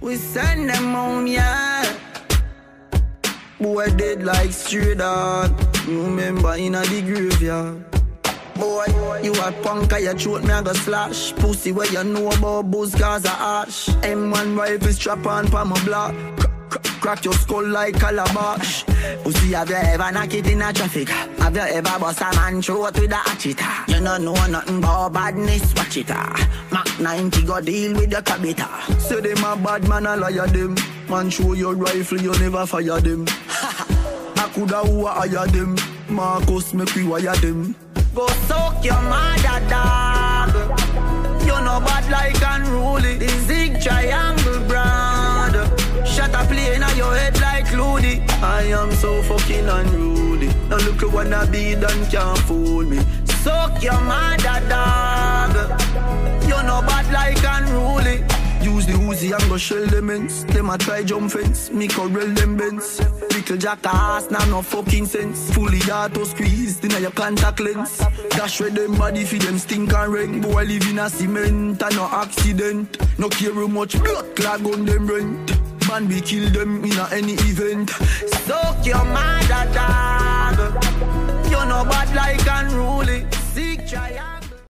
We send them home, yeah. Boy dead like stray dog. You remember in a the graveyard. Boy, you a punk, I throat me I go slash. Pussy where you know about booze, cause I ash. M1 rifle strap on pa my block. Crack your skull like a calabash. Pussy, have you ever knock it in a traffic? Have you ever bust a man throat with a hatchet? You don't know nothing about badness, watch it. Ah. Mac 90 go deal with your cabita. Say them a bad man, I liar them. Man, show your rifle, you never fire them. I coulda who hire them. Marcus, make we wire them. Go soak your mother dog. You know bad like unruly. The zig triangle ah. So fucking unruly. Now look at wanna be done can't fool me. Soak your mother dog. You know bad like unruly. Use the Uzi and go shell them ends. Them a try jump fence, me corral them bends. Little jackass, now no fucking sense. Fully auto squeeze, in your contact lens. Dash with them body for them stink and rain. Boy live in a cement and no accident. No care how much blood clog on them rent. Man, we kill them in a any event.